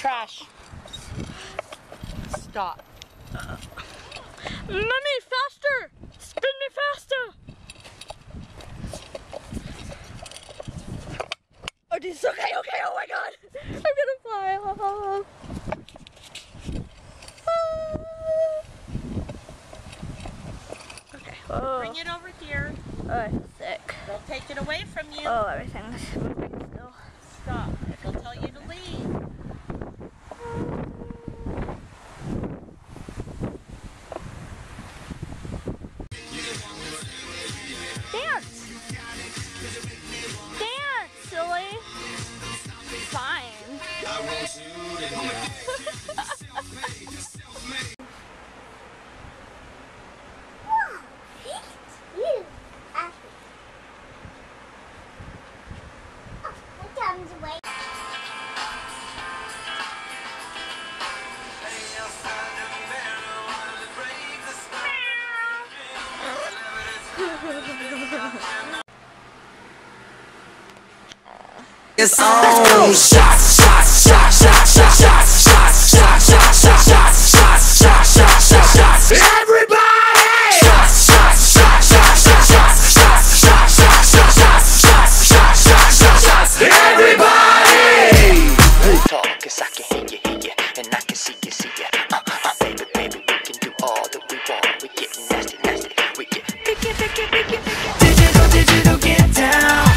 Trash. Stop. Mommy, faster! Spin me faster! Oh, this is okay, okay, oh my god! I'm gonna fly off. Okay. Oh, Bring it over here. oh, sick. They'll take it away from you. Oh, everything's It's on. Shots, shots, shots, shots, shots, shots. with you. Pick it, pick it, pick it, pick it. Digital, digital, get down.